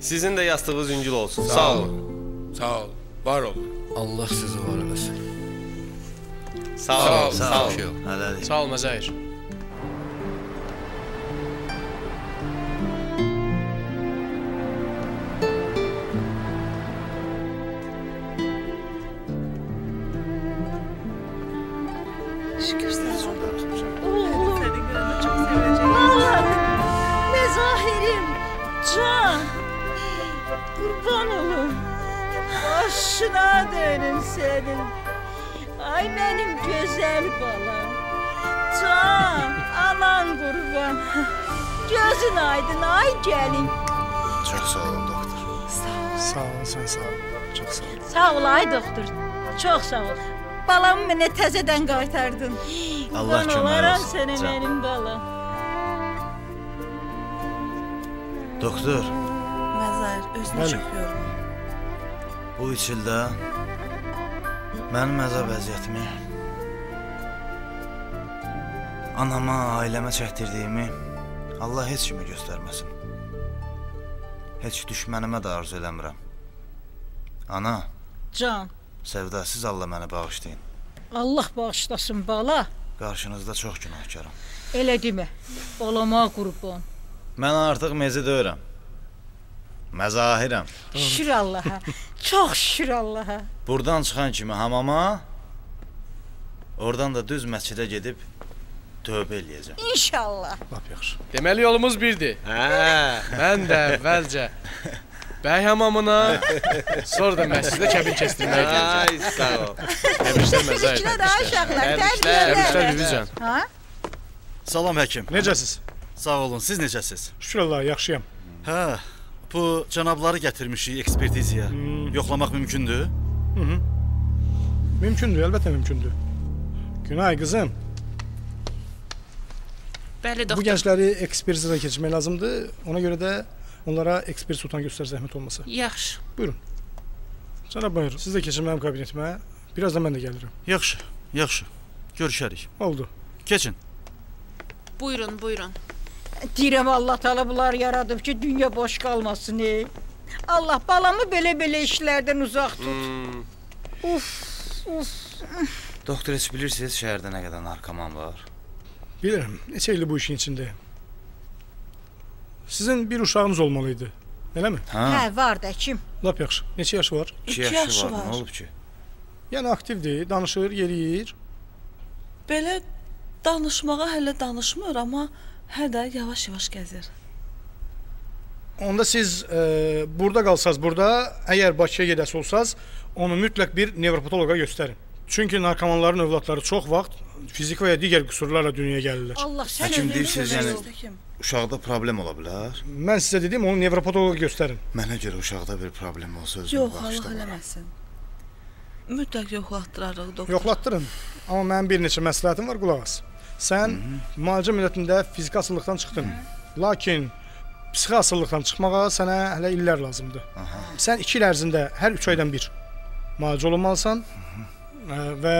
Sizin də yastığınız yüngül olsun. Sağ, Sağ olun. Sağ ol. Var olun. Allah sizi var eləsin. Sağ ol. sağ ol. Hələlik. Sağ ol Məzahir. Qurban. Gözün aydın ay gelin. Çox sağ olun doktor. Sağ ol, sən sağ ol. Çox sağ ol. Sağ ol ay doktor. Çox sağ ol. Balamı mənə təzədən qaytardın. Allah kömək olsun, sənə mənim balam. Doktor, Məzahir, özünü Bəli. çox yorma. bu üç ildə mənim əzab əziyyətimi anama, ailəmə çəkdirdiyimi Allah heç kimə göstərməsin. Heç düşmənimə də arzu eləmirəm. Ana, Can, sevdəsiz Allah məni bağışlayın. Allah bağışlasın bala. Qarşınızda çox günahkaram. Elə demə. Balama qurban. Mən artıq mezi deyirəm. Məzahirəm. Şükür Allaha. Çox şükür Allaha. Burdan çıxan kimi hamama, oradan da düz məscidə gedib tövbə eləyəcəm. İnşallah. Lap yaxşı. Deməli yolumuz birdir. Hə, mən də əvvəlcə bəy hamamına, sonra da məscidə kəbin kəsdirməyə gələcəm. Ay, sağ ol. Təbriklər Məzahir. Təbriklər ay uşaqlar. Təbriklər Təbriklər. Bibican. Ha? Salam həkim. Necəsiz? Sağ olun. Siz necəsiz? Şükür Allah, yaxşıyam. Hə, bu cənabları gətirmişik ekspertizaya. Hmm. Yoxlamaq mümkündür? Hı -hı. Mümkündür, əlbəttə mümkündür. Günay qızım, Bəli bu doktor. gəncləri ekspertizadan keçirmək lazımdır. Ona görə də onlara ekspert sultan göstər zəhmət olmasa. Yaxşı. Buyurun. Cənab buyur, siz də keçin mənim kabinetimə. Birazdan mən də gəlirəm. Yaxşı, yaxşı. Görüşərik. Oldu. Keçin. Buyurun, buyurun. Deyirəm Allah Taala bunlar yaradıb ki, dünya boş qalmasın. Ey. Allah balamı belə-belə işlərdən uzaq tut. Hmm. Uf, uf. Doktor heç bilirsiniz şəhərdə nə qədər narkoman var? Bilirəm, neçə ildir bu işin içindəyəm. Sizin bir uşağınız olmalı idi. Eləmi? Hə, var da kim? Lap yaxşı. Neçə yaşı var? İki yaşı yaşı var. var. Nə olub ki? Yəni aktivdir, danışır, yeriyir. Belə danışmağa hələ danışmır, amma hə də yavaş-yavaş gəzir. Onda siz e, burada qalsaz burada, əgər Bakıya gedəsi olsaz, onu mütləq bir nevropatoloqa göstərin. Çünki narkomanların övladları çox vaxt fiziki və ya digər qüsurlarla dünyaya gəlirlər. Allah sən Həkim deyirsiniz, yəni uşaqda problem ola bilər. Mən sizə dedim, onu nevropatoloqa göstərin. Mənə görə uşaqda bir problem olsa özümü Yox, Allah eləməsin. Mütləq yoxlatdırarıq doktor. Yoxlatdırın. Amma mənim bir neçə məsləhətim var, qulaq as. Sən müalicə müddətində fiziki asılılıqdan çıxdın. Lakin psixi asılılıqdan çıxmağa sənə hələ illər lazımdır. Aha. Sən 2 il ərzində hər 3 aydan bir müalicə olunmalısan ə, və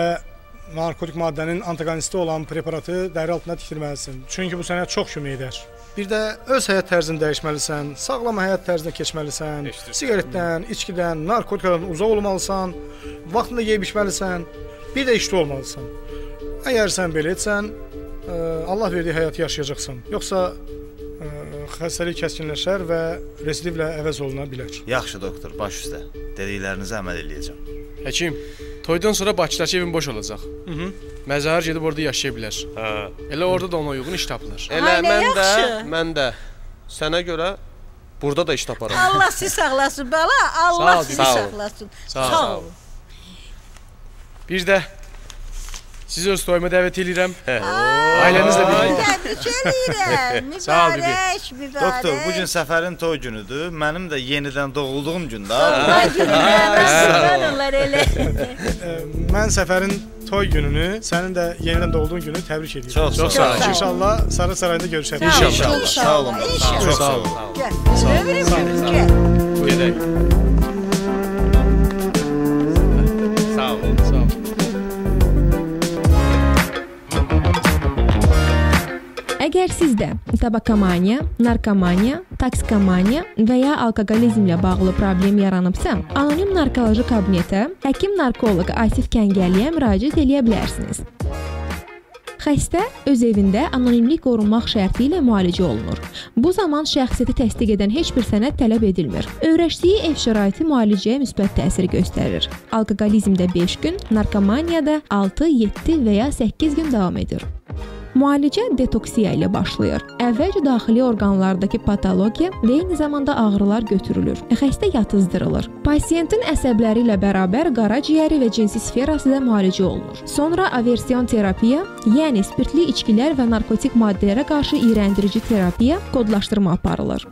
narkotik maddənin antagonisti olan preparatı dəri altında tikdirməlisən. Çünki bu sənə çox kömək edər. Bir də öz həyat tərzini dəyişməlisən, sağlam həyat tərzinə keçməlisən. Siqaretdən, içkidən, narkotikadan uzaq olmalısan, vaxtında yeyib içməlisən. Bir də işdə olmalısan. Əgər sən belə etsən, ə, Allah verdiyi həyatı yaşayacaqsan. Yoxsa ə, xəstəlik kəskinləşər və residivlə əvəz oluna bilər. Yaxşı doktor, baş üstə. Dediklərinizə əməl eləyəcəm. Həkim, toydan sonra Bakıdakı evin boş olacaq. Mhm. Məzahir gedib orada yaşaya bilər. Hə. Elə orada da ona uyğun iş tapılar. Elə Ay, nə mən də, yaxşı. mən də sənə görə burada da iş taparam. Allah sizi saxlasın bala. Allah Sağ ol, sizi sağ ol. saxlasın. Sağ ol, sağ ol. Bir də sizi öz toyuma dəvət edirəm. Ailənizlə birlikdə. Təbrik edirəm. Sağ ol, bibi. Mübarək. Doktor, bu gün Səfərin toy günüdür. Mənim də yenidən doğulduğum günlər, qurban olar elə. Mən Səfərin toy gününü, sənin də yenidən doğulduğun günü təbrik edirəm. Çox sağ ol. sağ ol. İnşallah Sarı Sarayda görüşərik. İnşallah. Sağ olun. İnşallah. Çox sağ olun. Gəl. Sağ ol, Ömrüm sağ ol, ömrüm, sağ ol. gəl. Gedək. Əgər sizdə tabakomaniya, narkomaniya, toksikomaniya və ya alkoqolizmlə bağlı problem yaranıbsa, anonim narkoloji kabinetə həkim-narkoloq Asif Kəngəliyə müraciət edə bilərsiniz. Xəstə öz evində anonimlik qorunmaq şərti ilə müalicə olunur. Bu zaman şəxsiyyəti təsdiq edən heç bir sənəd tələb edilmir. Öyrəşdiyi ev şəraiti müalicəyə müsbət təsir göstərir. Alkoqolizmdə 5 gün, narkomaniyada 6, 7 və ya 8 gün davam edir. Müalicə detoksiya ilə başlayır. Əvvəlcə daxili orqanlardakı patologiya və eyni zamanda ağrılar götürülür. Xəstə yatızdırılır. Pasiyentin əsəbləri ilə bərabər qaraciyəri və cinsi sferası da müalicə olunur. Sonra aversiyon terapiya, yəni spirtli içkilər və narkotik maddələrə qarşı iyrəndirici terapiya, kodlaşdırma aparılır.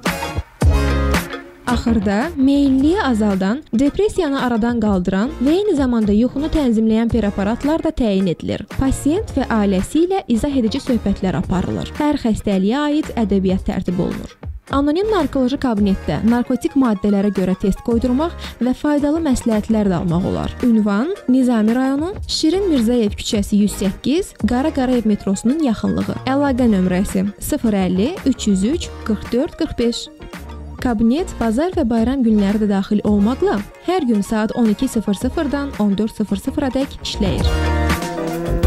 Axırda meyilliyi azaldan, depressiyanı aradan qaldıran və eyni zamanda yuxunu tənzimləyən preparatlar da təyin edilir. Pasiyent və ailəsi ilə izah edici söhbətlər aparılır. Hər xəstəliyə aid ədəbiyyat tərtib olunur. Anonim narkoloji kabinetdə narkotik maddələrə görə test qoydurmaq və faydalı məsləhətlər də almaq olar. Ünvan: Nizami rayonu, Şirin Mirzəyev küçəsi 108, Qara Qarayev metrosunun yaxınlığı. Əlaqə nömrəsi 050 303 44 45. Kabinet bazar və bayram günləri də daxil olmaqla hər gün saat 12:00-dan 14:00-dək işləyir.